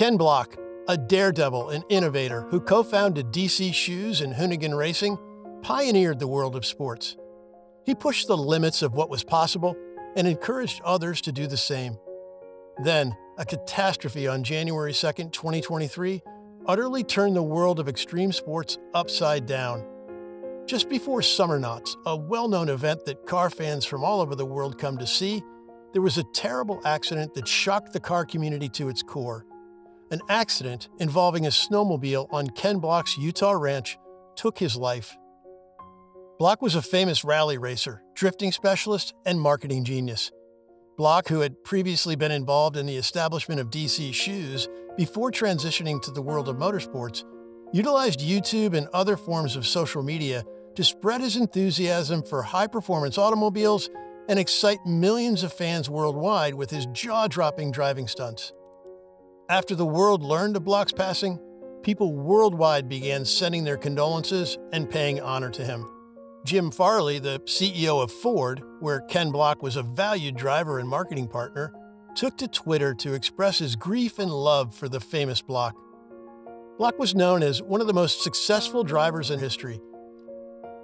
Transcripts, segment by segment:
Ken Block, a daredevil and innovator who co founded DC Shoes and Hoonigan Racing, pioneered the world of sports. He pushed the limits of what was possible and encouraged others to do the same. Then, a catastrophe on January 2, 2023, utterly turned the world of extreme sports upside down. Just before Summer Summernats, a well known event that car fans from all over the world come to see, there was a terrible accident that shocked the car community to its core. An accident involving a snowmobile on Ken Block's Utah ranch took his life. Block was a famous rally racer, drifting specialist, and marketing genius. Block, who had previously been involved in the establishment of DC Shoes before transitioning to the world of motorsports, utilized YouTube and other forms of social media to spread his enthusiasm for high performance automobiles and excite millions of fans worldwide with his jaw dropping driving stunts. After the world learned of Block's passing, people worldwide began sending their condolences and paying honor to him. Jim Farley, the CEO of Ford, where Ken Block was a valued driver and marketing partner, took to Twitter to express his grief and love for the famous Block. Block was known as one of the most successful drivers in history.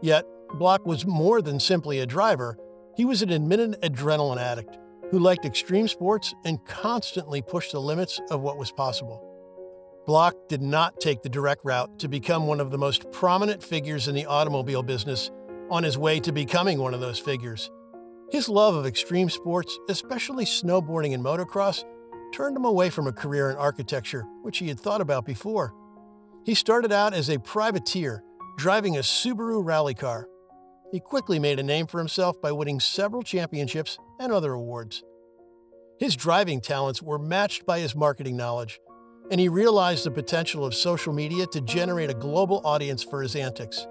Yet, Block was more than simply a driver, he was an admitted adrenaline addict who liked extreme sports and constantly pushed the limits of what was possible. Block did not take the direct route to become one of the most prominent figures in the automobile business on his way to becoming one of those figures. His love of extreme sports, especially snowboarding and motocross, turned him away from a career in architecture, which he had thought about before. He started out as a privateer, driving a Subaru rally car. He quickly made a name for himself by winning several championships and other awards. His driving talents were matched by his marketing knowledge, and he realized the potential of social media to generate a global audience for his antics.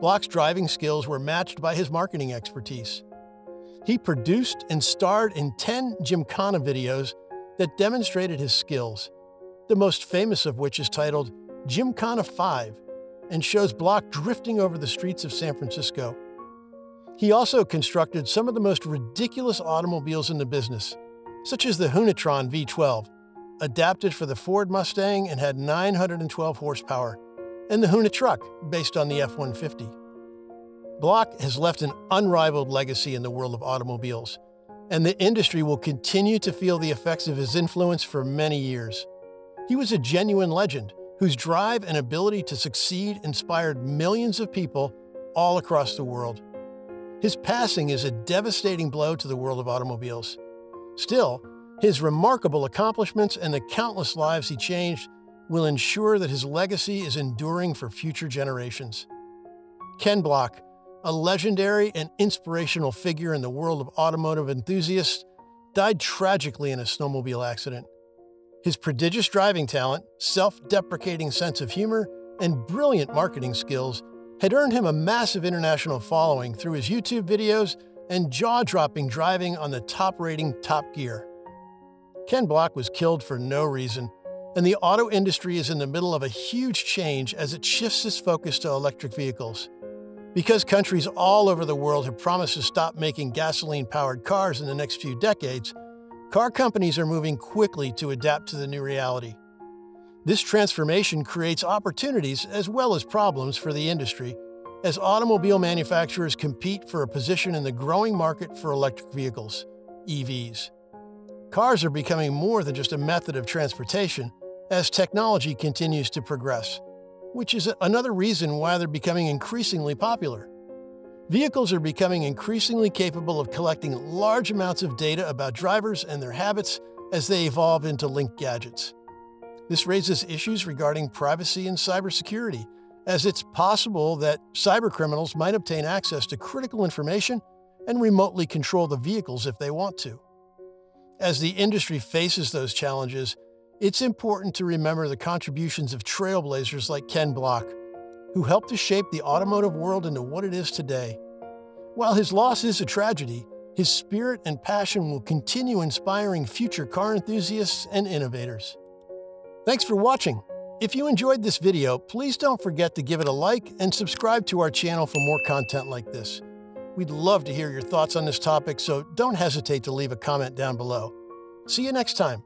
Block's driving skills were matched by his marketing expertise. He produced and starred in 10 Gymkhana videos that demonstrated his skills, the most famous of which is titled Gymkhana 5 and shows Block drifting over the streets of San Francisco. He also constructed some of the most ridiculous automobiles in the business, such as the Hoonatron V12, adapted for the Ford Mustang and had 912 horsepower, and the Hoonitruck, based on the F 150. Block has left an unrivaled legacy in the world of automobiles, and the industry will continue to feel the effects of his influence for many years. He was a genuine legend whose drive and ability to succeed inspired millions of people all across the world. His passing is a devastating blow to the world of automobiles. Still, his remarkable accomplishments and the countless lives he changed will ensure that his legacy is enduring for future generations. Ken Block, a legendary and inspirational figure in the world of automotive enthusiasts, died tragically in a snowmobile accident. His prodigious driving talent, self deprecating sense of humor, and brilliant marketing skills had earned him a massive international following through his YouTube videos and jaw dropping driving on the top rating Top Gear. Ken Block was killed for no reason and the auto industry is in the middle of a huge change as it shifts its focus to electric vehicles. Because countries all over the world have promised to stop making gasoline powered cars in the next few decades, car companies are moving quickly to adapt to the new reality. This transformation creates opportunities as well as problems for the industry as automobile manufacturers compete for a position in the growing market for electric vehicles, EVs. Cars are becoming more than just a method of transportation, as technology continues to progress, which is another reason why they're becoming increasingly popular. Vehicles are becoming increasingly capable of collecting large amounts of data about drivers and their habits as they evolve into linked gadgets. This raises issues regarding privacy and cybersecurity, as it's possible that cybercriminals might obtain access to critical information and remotely control the vehicles if they want to. As the industry faces those challenges, it's important to remember the contributions of trailblazers like Ken Block, who helped to shape the automotive world into what it is today. While his loss is a tragedy, his spirit and passion will continue inspiring future car enthusiasts and innovators. Thanks for watching. If you enjoyed this video, please don't forget to give it a like and subscribe to our channel for more content like this. We'd love to hear your thoughts on this topic, so don't hesitate to leave a comment down below. See you next time.